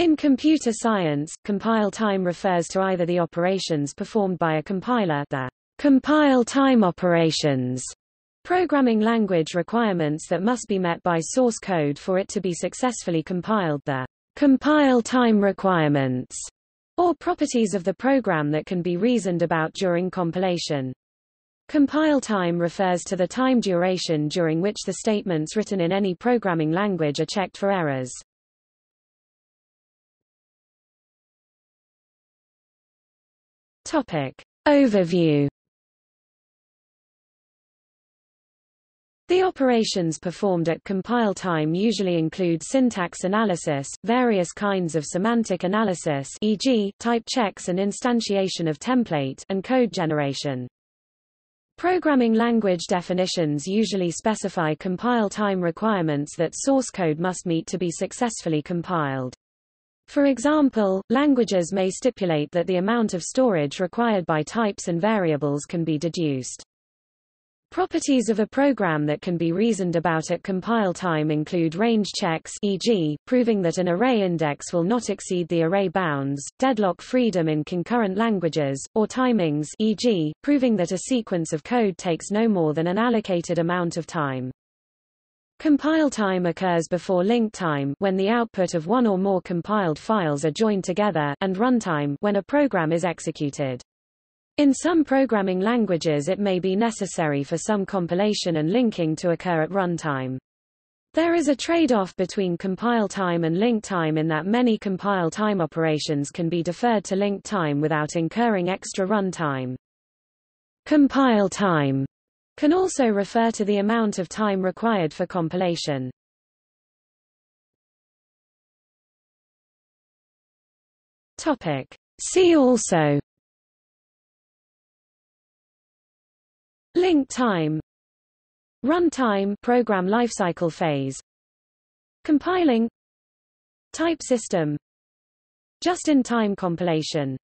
In computer science, compile time refers to either the operations performed by a compiler the compile time operations programming language requirements that must be met by source code for it to be successfully compiled the compile time requirements or properties of the program that can be reasoned about during compilation. Compile time refers to the time duration during which the statements written in any programming language are checked for errors. Topic. Overview The operations performed at compile time usually include syntax analysis, various kinds of semantic analysis e.g., type checks and instantiation of template and code generation. Programming language definitions usually specify compile time requirements that source code must meet to be successfully compiled. For example, languages may stipulate that the amount of storage required by types and variables can be deduced. Properties of a program that can be reasoned about at compile time include range checks e.g., proving that an array index will not exceed the array bounds, deadlock freedom in concurrent languages, or timings e.g., proving that a sequence of code takes no more than an allocated amount of time. Compile time occurs before link time when the output of one or more compiled files are joined together, and runtime when a program is executed. In some programming languages it may be necessary for some compilation and linking to occur at runtime. There is a trade-off between compile time and link time in that many compile time operations can be deferred to link time without incurring extra runtime. Compile time can also refer to the amount of time required for compilation. Topic. See also. Link time. Runtime. Program lifecycle phase. Compiling. Type system. Just-in-time compilation